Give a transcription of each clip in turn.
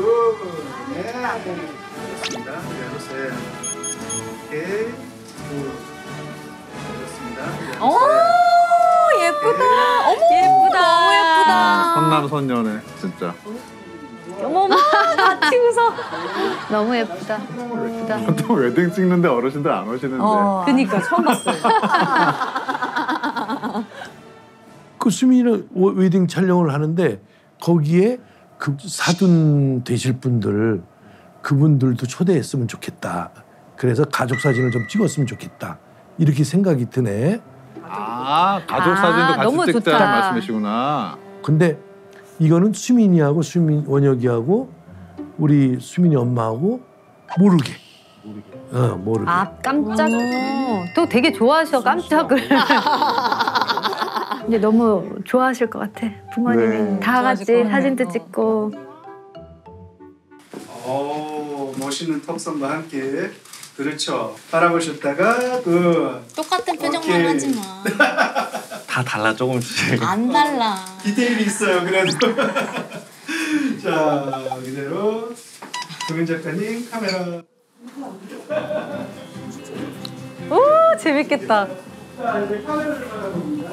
Good. 네. 오 예쁘다. 어머 예쁘다. 너무 예쁘다. 선남 선녀네 진짜. 어머머 같이 웃어. 너무 예쁘다. 예쁘다. 또 웨딩 찍는데 어르신들 안 오시는데. 어. 그니까 처음 봤어요. 그 수민이는 워- 웨딩 촬영을 하는데 거기에 그 사돈 되실 분들 그분들도 초대했으면 좋겠다. 그래서 가족 사진을 좀 찍었으면 좋겠다. 이렇게 생각이 드네. 아 가족 아, 사진도 같이 너무 찍자는 좋다. 말씀이시구나. 근데 이거는 수민이하고 수민 원혁이하고 우리 수민이 엄마하고 모르게. 어 모르게. 아 깜짝. 또 되게 좋아하셔 깜짝을. 근데 너무 좋아하실 것 같아. 부모님이 네. 다 같이 사진도. 찍고. 오, 멋있는 턱선과 함께. 그렇죠. 바라보셨다가 good. 똑같은 표정만 오케이. 하지 마. 다 달라 조금씩. 안 달라. 디테일이 있어요. 그래도. 자, 그대로 도민 작가님 카메라. 오 재밌겠다. 자, 이제 카메라를 바라봅니다.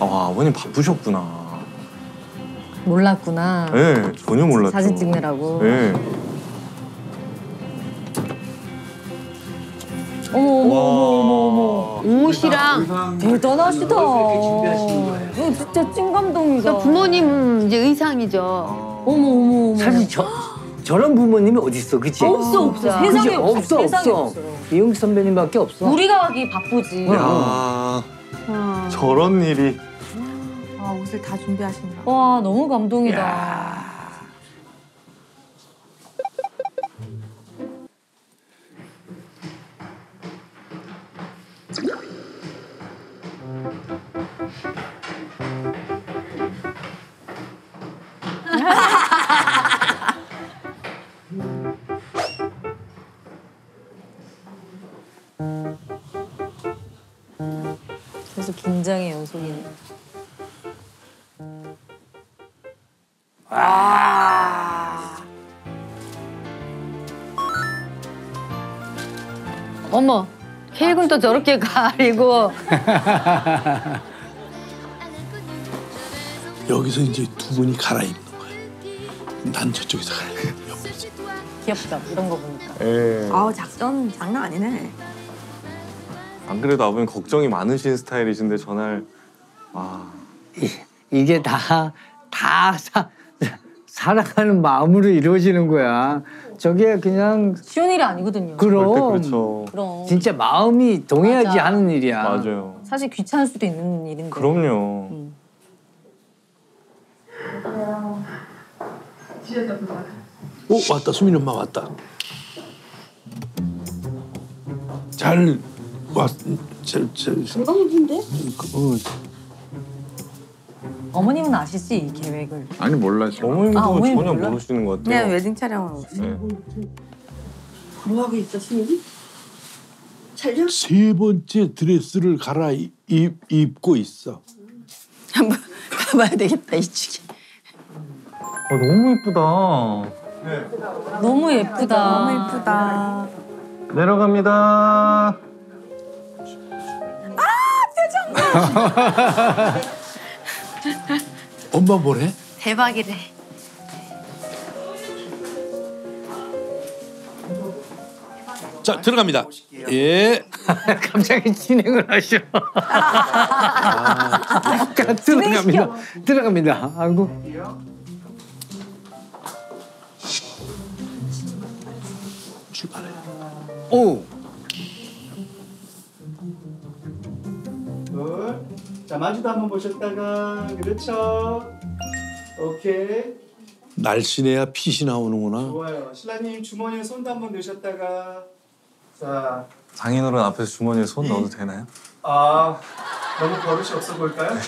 아, 아버님 바쁘셨구나. 몰랐구나. 네, 전혀 몰랐죠. 사진 찍느라고. 네. 어머 와. 어머 어머. 옷이랑 대단하시다. 이거 진짜 찐감동이다. 그 부모님 이제 의상이죠. 어머 어머 어머. 사실 저 저런 부모님이 어디 있어, 그치? 없어 없어. 진짜. 그치? 세상에 없어. 없어, 세상에 없어. 이용기 선배님밖에 없어. 우리가 하기 바쁘지. 야, 어. 저런 일이. 아 옷을 다 준비하신다. 와 너무 감동이다. 계속 긴장의 연속이네. 어머 케이크는 또 저렇게 가리고 여기서 이제 두 분이 갈아입는 거예요. 난 저쪽에서 갈아입는 옆에서. 귀엽다 이런 거 보니까. 예. 아우 작전 장난 아니네. 안 그래도 아버님 걱정이 많으신 스타일이신데 전날 아, 이게 다, 다 사, 살아가는 마음으로 이루어지는 거야. 저게 그냥, 쉬운 일이 아니거든요. 절대 그럼. 그렇죠. 그럼. 진짜 마음이 동해야지 맞아. 하는 일이야. 맞아요. 사실 귀찮을 수도 있는 일인데. 그럼요. 음. 오 왔다 수민 엄마 왔다. 잘 왔. 잘잘 대박인데? 어, 어머님은 아시지 이 계획을. 아니 몰라 지금. 어머님도 아, 어머님 전혀 몰라? 모르시는 것 그냥 같아요. 웨딩 촬영을 오셨어요. 네. 뭐 하고 있어 수민이? 촬영? 세 번째 드레스를 갈아 입, 입고 있어. 한번 가봐야 되겠다 이쪽에. 어, 너무 이쁘다. 너무 예쁘다. 너무 예쁘다. 내려갑니다. 엄마 뭐래? 대박이래. 자 들어갑니다. 예. 갑자기 진행을 하셔. 아, 들어갑니다. 들어갑니다. 아이고. 출발해. 오. Good. 자, 마주도 한번 보셨다가 그렇죠. 오케이. 날씬해야 핏이 나오는구나. 좋아요. 신랑님 주머니에 손도 한번 넣으셨다가 자, 장인어른 앞에서 주머니에 손 넣어도 되나요? 아 너무 버릇이 없어 보일까요?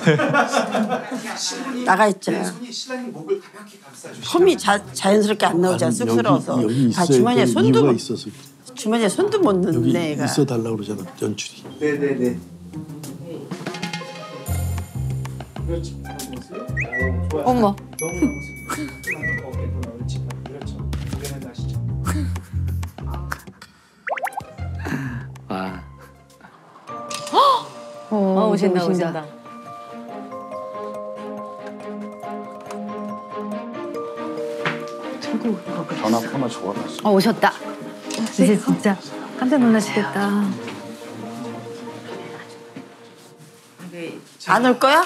신부님 나가 있죠. 네, 손이 신랑님 목을 가볍게 감싸주시죠. 솜이 자, 자연스럽게 안 나오잖아 아니, 쑥스러워서. 여기, 여기 아 있어야 주머니에 될 손도 이유가 있어서. 주머니에 손도 못 여기 넣는데 얘가. 있어 달라 고 그러잖아 연출이. 네네네. 그렇지. 오, 좋아요. 어머. 너무 너무 어깨 더 옳지. 그렇죠. 고개는 다시죠. 와. 어, 오신다, 오신다. 전화 번호 적어놨어. 어, 오셨다. 이제 진짜 깜짝 놀라시겠다. 안 올 거야?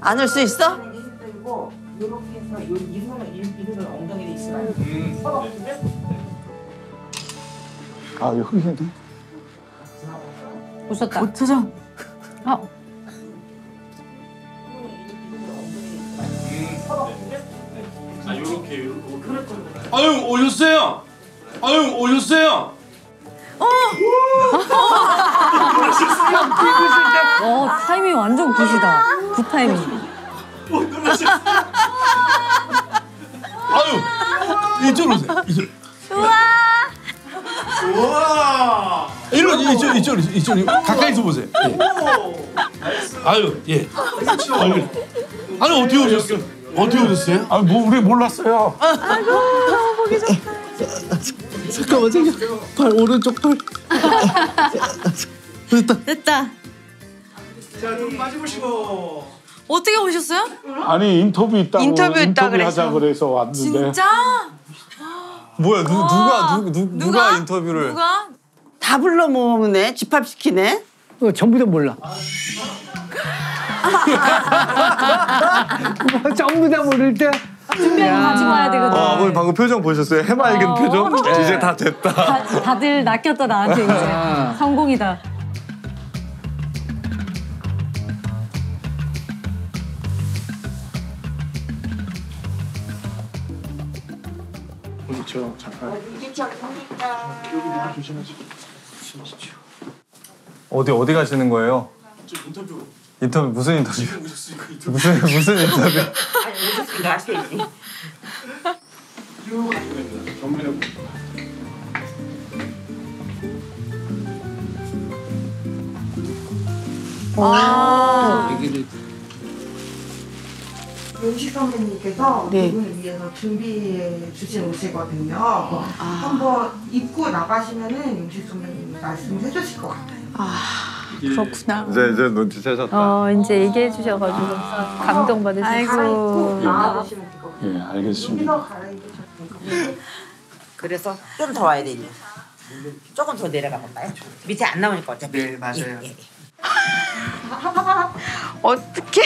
안올 수 있어? 아 이거 흑이네. 오셨다. 어, 아유 오셨어요. 아유 오셨어요. 어, 타이밍 완전 굿이다. 굿 타이밍. 아유 이쪽으로 오세요. 이쪽. 우와. 이리 이쪽 이쪽 이쪽 가까이서 보세요. 예. 아유 예. 아유 아니 어떻게 오셨어요? 어떻게 오셨어요? 아뭐 우리 몰랐어요. 잠깐만 잠깐. 발 오른쪽 팔. 됐다. 됐다. 자, 눈 마주보시고. 어떻게 오셨어요? 아니 인터뷰 있다고 인터뷰 있다 하자 그래서 왔는데. 뭐야 누, 누가 누, 누, 누가 인터뷰를 다 불러 모으네. 집합시키네. 어, 전부 다 몰라. 전부 다 모를 때. 준비하고 같이 와야 되거든. 어, 아버님 방금 표정 보셨어요? 해맑은 어. 표정? 이제 다 됐다. 다, 다들 낚였다, 나한테 이제. 아. 성공이다. 그렇죠. 잠깐. 어디 어디 가시는 거예요? 인터뷰. 인터뷰 무슨 인터뷰? 무슨 무슨 인터뷰? 용식 선배님께서 네. 그분을 위해서 준비해 주신 옷이거든요. 한번 입고 나가시면은 용식 선배님이 말씀해 주실 것 같아요. 그렇구나. 이제 이제 눈치채셨다. 어, 이제 얘기해 주셔가지고 감동 나가시면 되거든요. 예 알겠습니다. 그래서 좀 더 와야 되냐? 조금 더 내려가 볼까요? 밑에 안 나오니까 어차피. 네, 맞아요. 예, 예. 어떻게?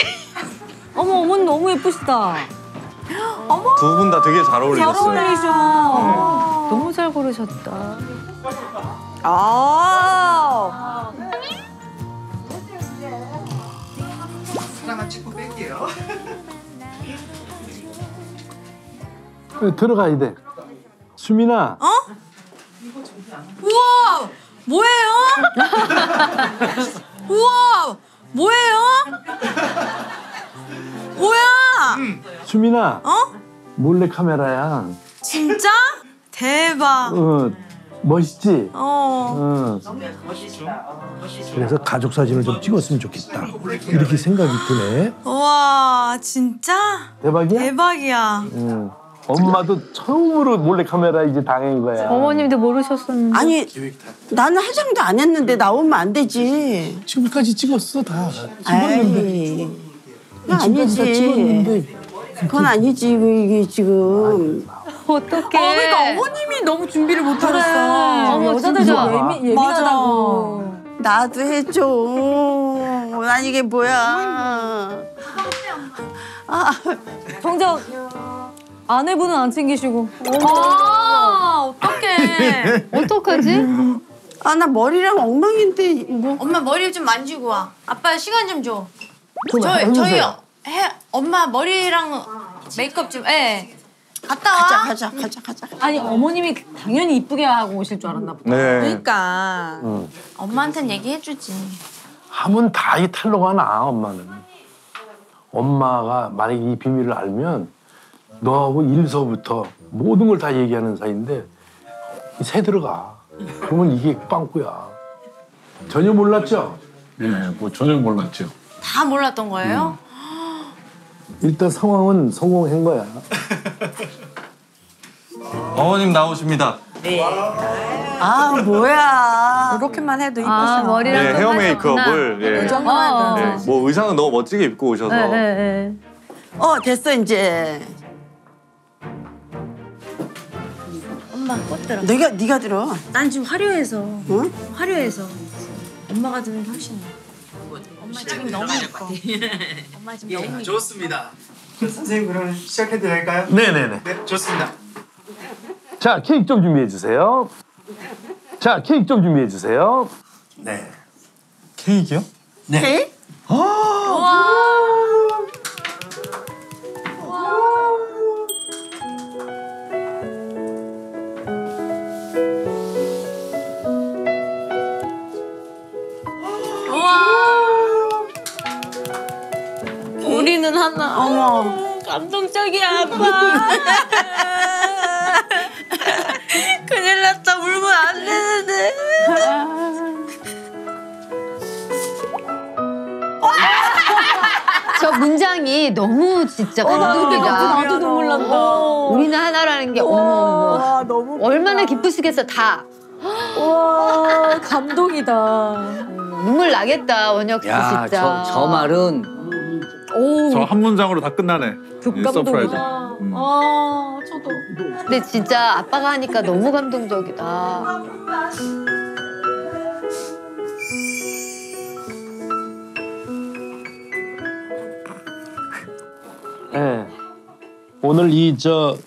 어머, 어머니 너무 예쁘시다. 두분 다 되게 잘 어울리셨어요. 너무 잘 고르셨다. 아. 하나만 찍고 뺄게요. 그래, 들어가야 돼. 수민아. 우와! 뭐예요? 우와! 뭐예요? 뭐야? 수민아. 어? 몰래 카메라야. 진짜? 대박. 어 멋있지. 어. 어. 그래서 가족 사진을 좀 찍었으면 좋겠다. 이렇게 생각이 드네. 우와, 진짜? 대박이야? 대박이야. 응. 엄마도 처음으로 몰래 카메라 이제 당한 거야. 어머님도 모르셨었는데. 아니, 나는 화장도 안 했는데 나오면 안 되지. 지금까지 찍었어 다. 찍었는데. 그건 아니지. 찍었는데. 그건 아니지. 이게 지금. 어떡해. 어, 그러니까 어머님이 너무 준비를 못 하셨어. 어머, 여자들 좀 예민, 예민하다고. 나도 해줘. 난 이게 뭐야. 아, 정작 아내분은 안 챙기시고. 아 어떡해. 어떡하지? 아, 나 머리랑 엉망인데, 뭐. 엄마 머리 좀 만지고 와. 아빠 시간 좀 줘. 저. 저희 해 엄마 머리랑 메이크업 좀. 예. 갔다 와. 가자, 가자, 가자, 가자. 아니, 어머님이 당연히 이쁘게 하고 오실 줄 알았나 보다. 네. 그러니까 응. 엄마한테는 얘기해주지. 하면 다 이 탈로가 나 엄마는. 엄마가 만약에 이 비밀을 알면 너하고 일서부터 모든 걸 다 얘기하는 사이인데 새 들어가. 그러면 이게 빵꾸야. 전혀 몰랐죠? 예, 뭐 전혀 몰랐죠. 다 몰랐던 거예요? 일단 상황은 성공한 거야. 어머님 나오십니다. 아 뭐야. 이렇게만 해도 아, 머리랑 네, 좀 헤어 하셨구나. 메이크업을 예. 이 정도만 어. 해도. 네, 뭐 의상은 너무 멋지게 입고 오셔서 네, 네, 네. 어 됐어 이제. 엄마 꽃 들어. 네가 네가 들어. 난 지금 화려해서. 응? 화려해서. 엄마가 들으면 훨씬 나. 엄마 지금 너무 예뻐. 엄마 지금 너무 예뻐. 좋습니다. 자, 선생님 그럼 시작해도 될까요? 네네네. 네, 좋습니다. 자, 케이크 좀 준비해 주세요. 자, 케이크 좀 준비해 주세요. 네. 케이크요? 네. 우리는 하나. 어머. 감동적이야 아빠. 너무 진짜 감동이다. 나도 눈물 난다. 우리는 하나라는 게 어머 어머. 와 너무 얼마나 기쁘시겠어 다. 와 감동이다. 눈물 나겠다 원혁 씨 야, 진짜. 저, 저 말은 오 저 한 문장으로 다 끝나네. 극감동이다. 아 저도. 근데 진짜 아빠가 하니까 너무 감동적이다. 예. 오늘 이 저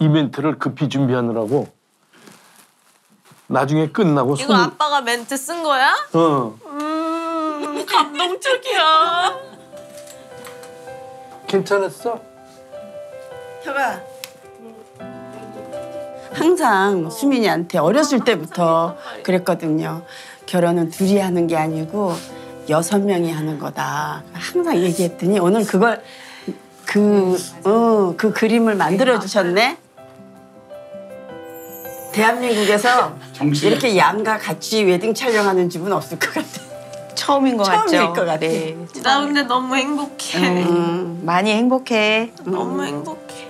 이벤트를 급히 준비하느라고 나중에 끝나고 이거 손을 아빠가 멘트 쓴 거야? 어, 음 감동적이야. 괜찮았어? 혁아. 항상 수민이한테 어렸을 때부터 그랬거든요. 결혼은 둘이 하는 게 아니고 여섯 명이 하는 거다. 항상 얘기했더니 오늘 그걸 그, 어, 그 그림을 만들어 주셨네. 대한민국에서 이렇게 양가 같이 웨딩 촬영하는 집은 없을 것 같아. 처음인 것 같죠? 처음일 것 같아. 네. 나 근데 너무 행복해. 음, 많이 행복해. 너무 행복해.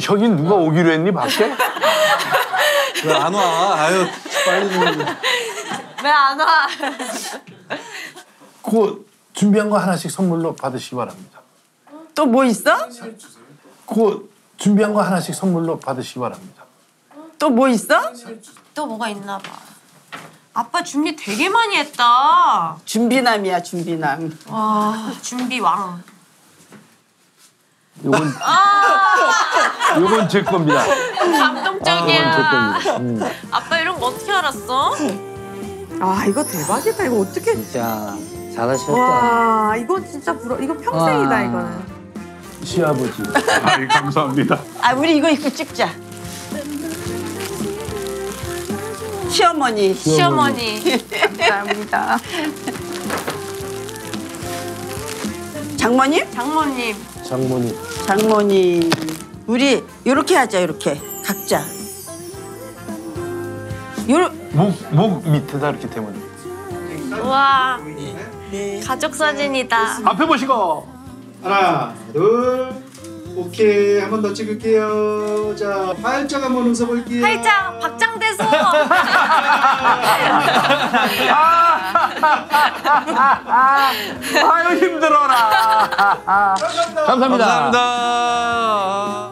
형이 누가 오기로 했니 밖에? 왜 안 와? 아유 빨리 좀. 왜안 와? 그거 준비한 거 하나씩 선물로 받으시기 바랍니다. 또 뭐 있어? 그거 준비한 거 하나씩 선물로 받으시기 바랍니다. 또 뭐 있어? 또 뭐가 있나 봐. 아빠 준비 되게 많이 했다. 준비남이야 준비남. 와 준비 왕. 요건 요건 제 겁니다. 요건 제 감동적이야. 겁니다. 음. 아빠 이런 거 어떻게 알았어? 아 이거 대박이다. 이거 어떻게? 진짜 잘하셨다. 와 이거 진짜 부러. 이거 평생이다 와. 이거는. 시아버지. 아이 감사합니다. 아 우리 이거 입고 찍자. 시어머니. 시어머니. 감사합니다. 장모님? 장모님. 장모님. 장모님. 우리 요렇게 하자 요렇게 각자. 요러 목, 목 밑에다 이렇게 대면 우와. 가족 사진이다. 앞에 보시고. 하나, 둘, 오케이. 한 번 더 찍을게요. 자, 활짝 한번 웃어볼게요. 팔짱 박장대소. 아유 힘들어라. 감사합니다. 감사합니다.